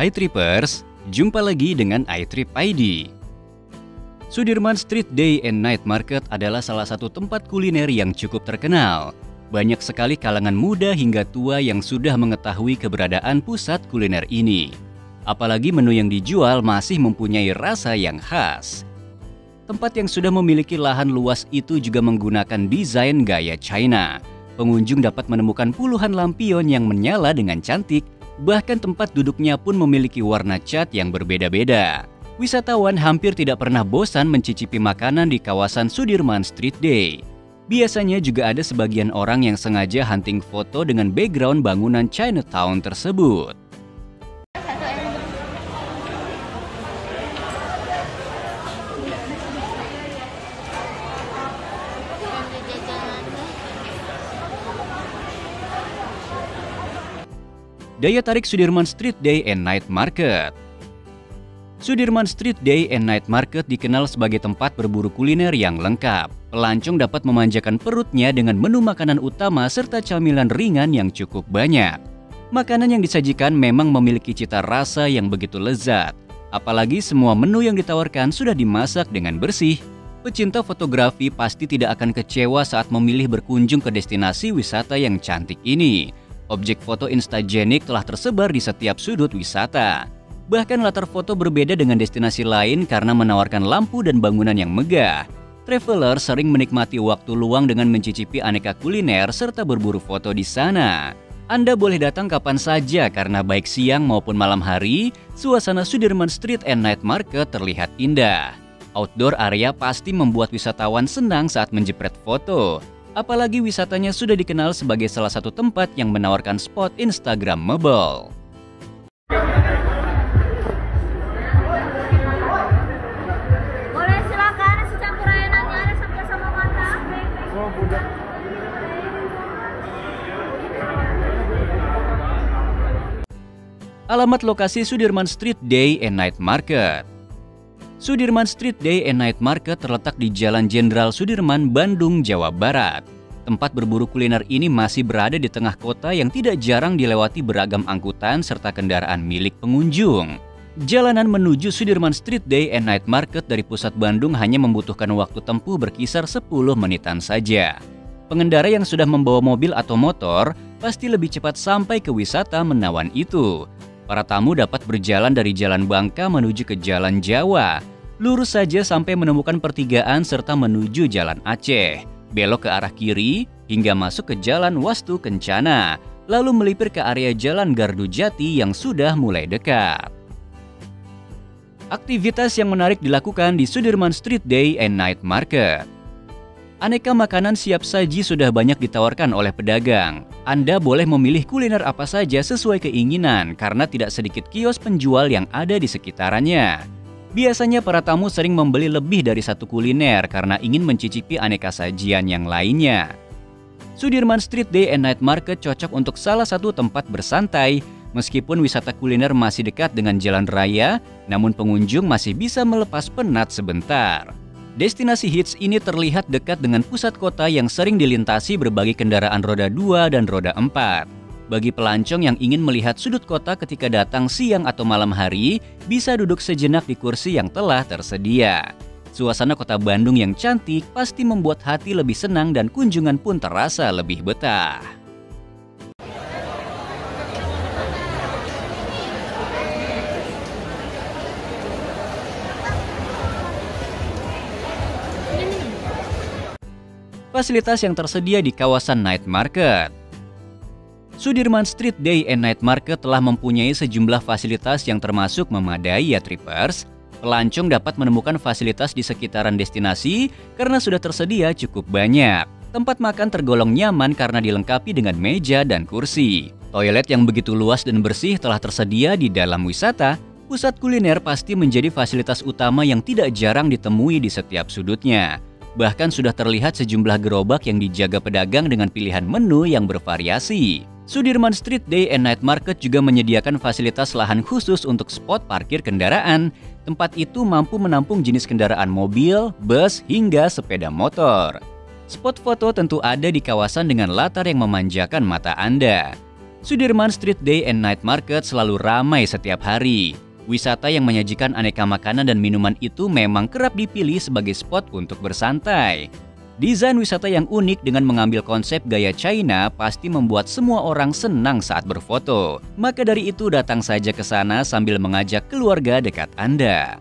Hai Trippers, jumpa lagi dengan iTrip ID. Sudirman Street Day and Night Market adalah salah satu tempat kuliner yang cukup terkenal. Banyak sekali kalangan muda hingga tua yang sudah mengetahui keberadaan pusat kuliner ini. Apalagi menu yang dijual masih mempunyai rasa yang khas. Tempat yang sudah memiliki lahan luas itu juga menggunakan desain gaya China. Pengunjung dapat menemukan puluhan lampion yang menyala dengan cantik Bahkan tempat duduknya pun memiliki warna cat yang berbeda-beda. Wisatawan hampir tidak pernah bosan mencicipi makanan di kawasan Sudirman Street Day. Biasanya juga ada sebagian orang yang sengaja hunting foto dengan background bangunan Chinatown tersebut. Daya tarik Sudirman Street Day and Night Market Sudirman Street Day and Night Market dikenal sebagai tempat berburu kuliner yang lengkap. Pelancong dapat memanjakan perutnya dengan menu makanan utama serta camilan ringan yang cukup banyak. Makanan yang disajikan memang memiliki cita rasa yang begitu lezat. Apalagi semua menu yang ditawarkan sudah dimasak dengan bersih. Pecinta fotografi pasti tidak akan kecewa saat memilih berkunjung ke destinasi wisata yang cantik ini. Objek foto instagenik telah tersebar di setiap sudut wisata. Bahkan latar foto berbeda dengan destinasi lain karena menawarkan lampu dan bangunan yang megah. Traveler sering menikmati waktu luang dengan mencicipi aneka kuliner serta berburu foto di sana. Anda boleh datang kapan saja karena baik siang maupun malam hari, suasana Sudirman Street and Night Market terlihat indah. Outdoor area pasti membuat wisatawan senang saat menjepret foto. Apalagi wisatanya sudah dikenal sebagai salah satu tempat yang menawarkan spot Instagramable. Boleh silakan nasi campur ayamnya ada sampai sama mata. Alamat lokasi Sudirman Street Day and Night Market. Sudirman Street Day and Night Market terletak di Jalan Jenderal Sudirman, Bandung, Jawa Barat. Tempat berburu kuliner ini masih berada di tengah kota yang tidak jarang dilewati beragam angkutan serta kendaraan milik pengunjung. Jalanan menuju Sudirman Street Day and Night Market dari pusat Bandung hanya membutuhkan waktu tempuh berkisar 10 menitan saja. Pengendara yang sudah membawa mobil atau motor pasti lebih cepat sampai ke wisata menawan itu. Para tamu dapat berjalan dari Jalan Bangka menuju ke Jalan Jawa. Lurus saja sampai menemukan pertigaan serta menuju Jalan Aceh. Belok ke arah kiri hingga masuk ke Jalan Wastu Kencana. Lalu melipir ke area Jalan Gardu Jati yang sudah mulai dekat. Aktivitas yang menarik dilakukan di Sudirman Street Day and Night Market. Aneka makanan siap saji sudah banyak ditawarkan oleh pedagang. Anda boleh memilih kuliner apa saja sesuai keinginan karena tidak sedikit kios penjual yang ada di sekitarannya. Biasanya para tamu sering membeli lebih dari satu kuliner karena ingin mencicipi aneka sajian yang lainnya. Sudirman Street Day and Night Market cocok untuk salah satu tempat bersantai Meskipun wisata kuliner masih dekat dengan jalan raya, namun pengunjung masih bisa melepas penat sebentar. Destinasi hits ini terlihat dekat dengan pusat kota yang sering dilintasi berbagai kendaraan roda 2 dan roda 4. Bagi pelancong yang ingin melihat sudut kota ketika datang siang atau malam hari, bisa duduk sejenak di kursi yang telah tersedia. Suasana kota Bandung yang cantik pasti membuat hati lebih senang dan kunjungan pun terasa lebih betah. Fasilitas yang tersedia di kawasan night market. Sudirman Street Day and Night Market telah mempunyai sejumlah fasilitas yang termasuk memadai ya trippers. Pelancong dapat menemukan fasilitas di sekitaran destinasi karena sudah tersedia cukup banyak. Tempat makan tergolong nyaman karena dilengkapi dengan meja dan kursi. Toilet yang begitu luas dan bersih telah tersedia di dalam wisata. Pusat kuliner pasti menjadi fasilitas utama yang tidak jarang ditemui di setiap sudutnya. Bahkan sudah terlihat sejumlah gerobak yang dijaga pedagang dengan pilihan menu yang bervariasi. Sudirman Street Day and Night Market juga menyediakan fasilitas lahan khusus untuk spot parkir kendaraan. Tempat itu mampu menampung jenis kendaraan mobil, bus, hingga sepeda motor. Spot foto tentu ada di kawasan dengan latar yang memanjakan mata Anda. Sudirman Street Day and Night Market selalu ramai setiap hari. Wisata yang menyajikan aneka makanan dan minuman itu memang kerap dipilih sebagai spot untuk bersantai. Desain wisata yang unik dengan mengambil konsep gaya China pasti membuat semua orang senang saat berfoto. Maka dari itu datang saja ke sana sambil mengajak keluarga dekat Anda.